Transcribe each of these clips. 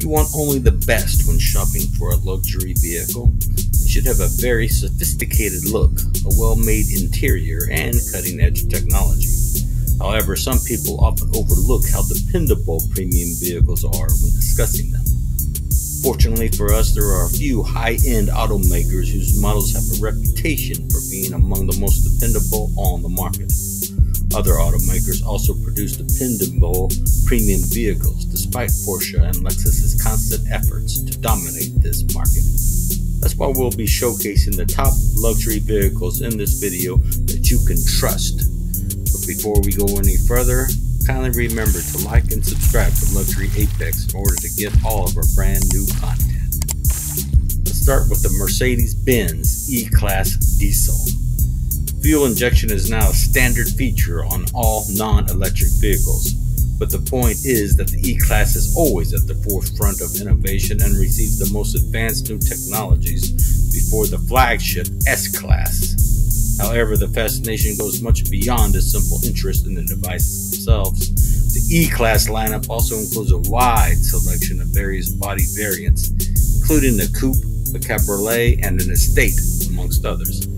You want only the best when shopping for a luxury vehicle. It should have a very sophisticated look, a well made interior, and cutting edge technology. However, some people often overlook how dependable premium vehicles are when discussing them. Fortunately for us, there are a few high end automakers whose models have a reputation for being among the most dependable on the market. Other automakers also produce dependable premium vehicles, despite Porsche and Lexus's constant efforts to dominate this market. That's why we'll be showcasing the top luxury vehicles in this video that you can trust. But before we go any further, kindly remember to like and subscribe to Luxury Apex in order to get all of our brand new content. Let's start with the Mercedes-Benz E-Class Diesel. Fuel injection is now a standard feature on all non-electric vehicles, but the point is that the E-Class is always at the forefront of innovation and receives the most advanced new technologies before the flagship S-Class. However, the fascination goes much beyond a simple interest in the devices themselves. The E-Class lineup also includes a wide selection of various body variants, including the coupe, the cabriolet, and an estate, amongst others.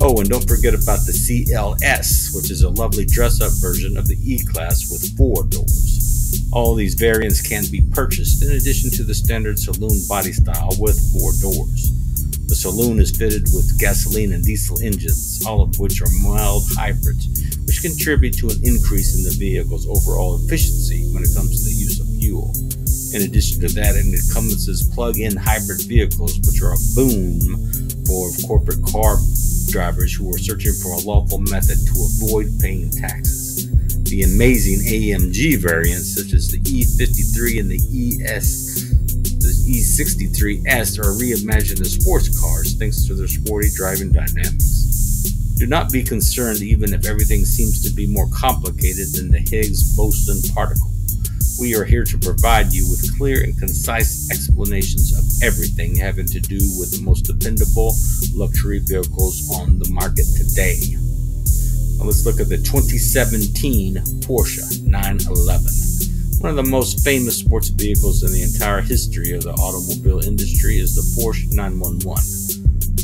Oh, and don't forget about the CLS, which is a lovely dress-up version of the E-Class with four doors. All these variants can be purchased in addition to the standard saloon body style with four doors. The saloon is fitted with gasoline and diesel engines, all of which are mild hybrids, which contribute to an increase in the vehicle's overall efficiency when it comes to the use of fuel. In addition to that, it encompasses plug-in hybrid vehicles, which are a boom for corporate car drivers who are searching for a lawful method to avoid paying taxes. The amazing AMG variants, such as the E53 and the ES E63S are reimagined as sports cars thanks to their sporty driving dynamics. Do not be concerned even if everything seems to be more complicated than the Higgs boson particle. We are here to provide you with clear and concise explanations of everything having to do with the most dependable luxury vehicles on the market today. Now let's look at the 2017 Porsche 911. One of the most famous sports vehicles in the entire history of the automobile industry is the Porsche 911.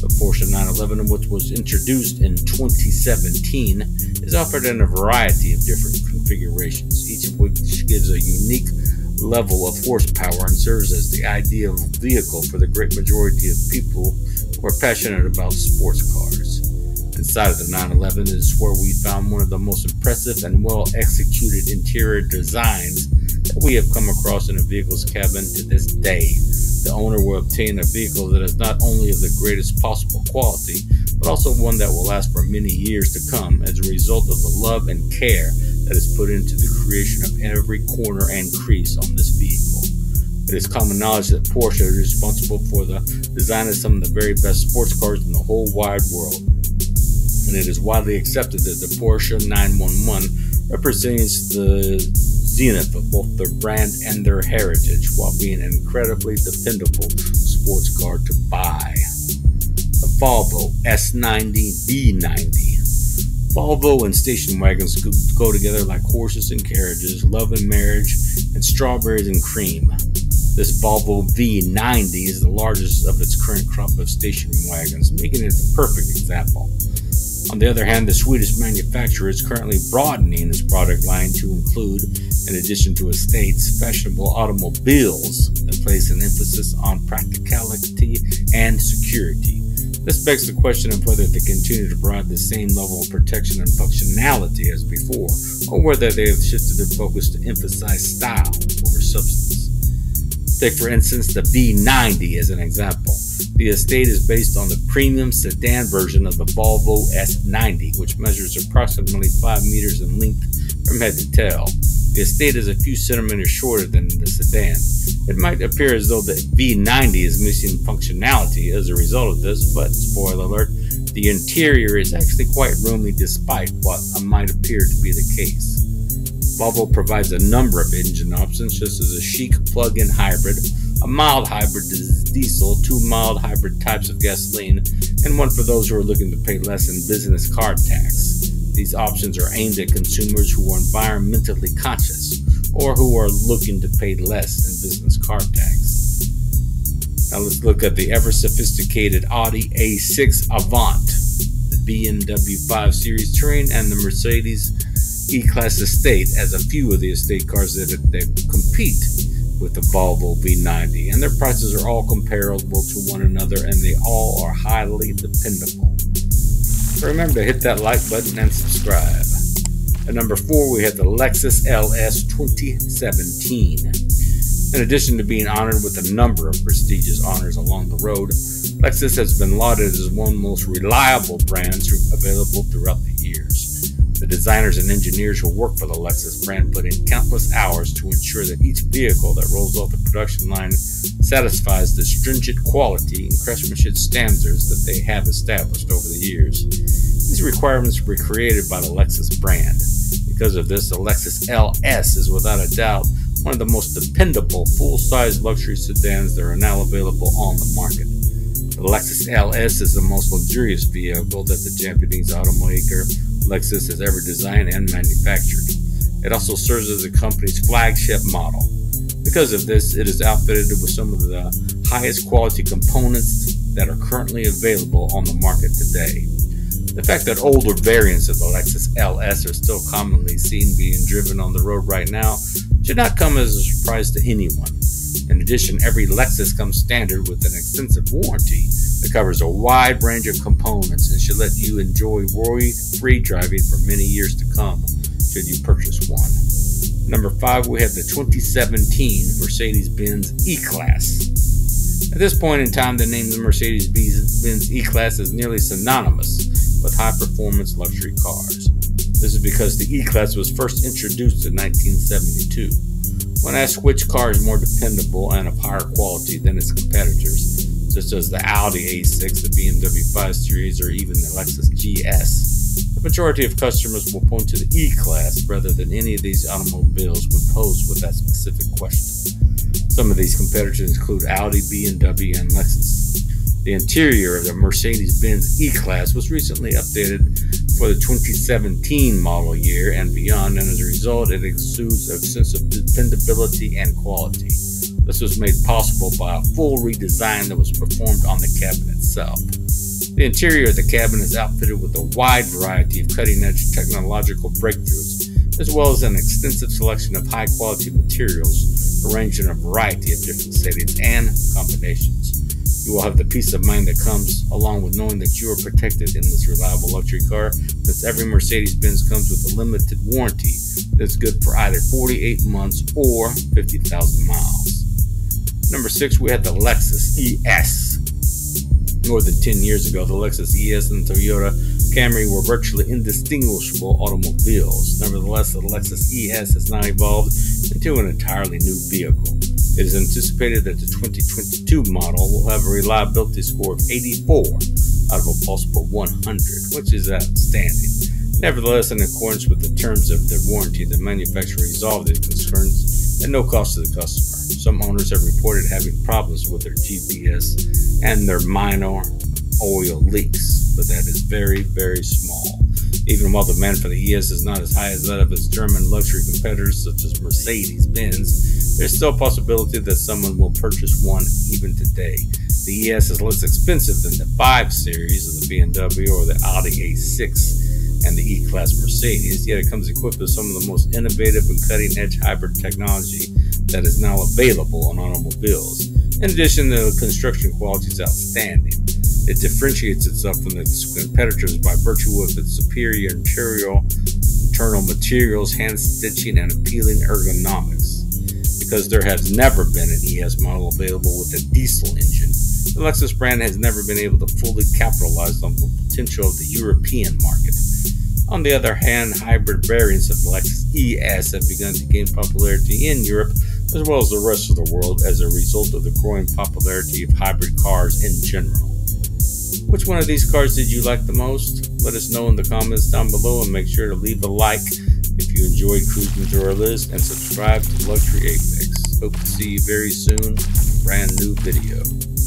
The Porsche 911, which was introduced in 2017, is offered in a variety of different configurations, each of which gives a unique level of horsepower and serves as the ideal vehicle for the great majority of people who are passionate about sports cars. Inside of the 911 is where we found one of the most impressive and well executed interior designs that we have come across in a vehicle's cabin to this day. The owner will obtain a vehicle that is not only of the greatest possible quality, but also one that will last for many years to come as a result of the love and care that is put into the creation of every corner and crease on this vehicle. It is common knowledge that Porsche is responsible for the design of some of the very best sports cars in the whole wide world. And it is widely accepted that the Porsche 911 represents the zenith of both their brand and their heritage while being an incredibly dependable sports car to buy. The Volvo S90 V90. Volvo and station wagons go together like horses and carriages, love and marriage, and strawberries and cream. This Volvo V90 is the largest of its current crop of station wagons, making it the perfect example. On the other hand, the Swedish manufacturer is currently broadening its product line to include, in addition to estates, fashionable automobiles that place an emphasis on practicality and security. This begs the question of whether they continue to provide the same level of protection and functionality as before, or whether they have shifted their focus to emphasize style over substance. Take, for instance, the V90 as an example. The estate is based on the premium sedan version of the Volvo S90, which measures approximately 5 meters in length from head to tail. The estate is a few centimeters shorter than the sedan. It might appear as though the V90 is missing functionality as a result of this, but spoiler alert, the interior is actually quite roomy despite what might appear to be the case. Volvo provides a number of engine options, just as a chic plug-in hybrid, a mild hybrid diesel, two mild hybrid types of gasoline, and one for those who are looking to pay less in business car tax. These options are aimed at consumers who are environmentally conscious or who are looking to pay less in business car tax. Now let's look at the ever sophisticated Audi A6 Avant, the BMW 5 Series Touring, and the Mercedes E-Class Estate as a few of the estate cars that, that compete with the Volvo V90. And their prices are all comparable to one another and they all are highly dependable. Remember to hit that like button and subscribe. At number four, we have the Lexus LS 2017. In addition to being honored with a number of prestigious honors along the road, Lexus has been lauded as one of the most reliable brands available throughout the. The designers and engineers who work for the Lexus brand put in countless hours to ensure that each vehicle that rolls off the production line satisfies the stringent quality and craftsmanship standards that they have established over the years. These requirements were created by the Lexus brand. Because of this, the Lexus LS is without a doubt one of the most dependable full-size luxury sedans that are now available on the market. The Lexus LS is the most luxurious vehicle that the Japanese automaker Lexus has ever designed and manufactured. It also serves as the company's flagship model. Because of this, it is outfitted with some of the highest quality components that are currently available on the market today. The fact that older variants of the Lexus LS are still commonly seen being driven on the road right now should not come as a surprise to anyone. In addition, every Lexus comes standard with an extensive warranty that covers a wide range of components and should let you enjoy worry-free driving for many years to come should you purchase one. Number 5, we have the 2017 Mercedes-Benz E-Class. At this point in time, the name of the Mercedes-Benz E-Class is nearly synonymous with high-performance luxury cars. This is because the E-Class was first introduced in 1972. When asked which car is more dependable and of higher quality than its competitors, such as the Audi A6, the BMW 5 Series, or even the Lexus GS, the majority of customers will point to the E-Class rather than any of these automobiles when posed with that specific question. Some of these competitors include Audi, BMW, and Lexus. The interior of the Mercedes-Benz E-Class was recently updated for the 2017 model year and beyond, and as a result, it exudes a sense of dependability and quality. This was made possible by a full redesign that was performed on the cabin itself. The interior of the cabin is outfitted with a wide variety of cutting edge technological breakthroughs, as well as an extensive selection of high quality materials arranged in a variety of different settings and combinations. You will have the peace of mind that comes along with knowing that you are protected in this reliable luxury car, since every Mercedes Benz comes with a limited warranty that's good for either 48 months or 50,000 miles. Number 6, we had the Lexus ES. More than 10 years ago, the Lexus ES and Toyota Camry were virtually indistinguishable automobiles. Nevertheless, the Lexus ES has now evolved into an entirely new vehicle. It is anticipated that the 2022 model will have a reliability score of 84 out of a possible 100, which is outstanding. Nevertheless, in accordance with the terms of the warranty, the manufacturer resolved these concerns at no cost to the customer. Some owners have reported having problems with their GPS and their minor oil leaks, but that is very, very small. Even while demand for the ES is not as high as that of its German luxury competitors such as Mercedes Benz, there's still a possibility that someone will purchase one even today. The ES is less expensive than the 5 Series of the BMW or the Audi A6 and the E-Class Mercedes, yet it comes equipped with some of the most innovative and cutting-edge hybrid technology that is now available on automobiles. In addition, the construction quality is outstanding. It differentiates itself from its competitors by virtue of its superior interior, internal materials, hand stitching, and appealing ergonomics because there has never been an ES model available with a diesel engine. The Lexus brand has never been able to fully capitalize on the potential of the European market. On the other hand, hybrid variants of the Lexus ES have begun to gain popularity in Europe as well as the rest of the world as a result of the growing popularity of hybrid cars in general. Which one of these cars did you like the most? Let us know in the comments down below and make sure to leave a like if you enjoyed cruising through our list and subscribe to Luxury Apex. Hope to see you very soon. Brand new video.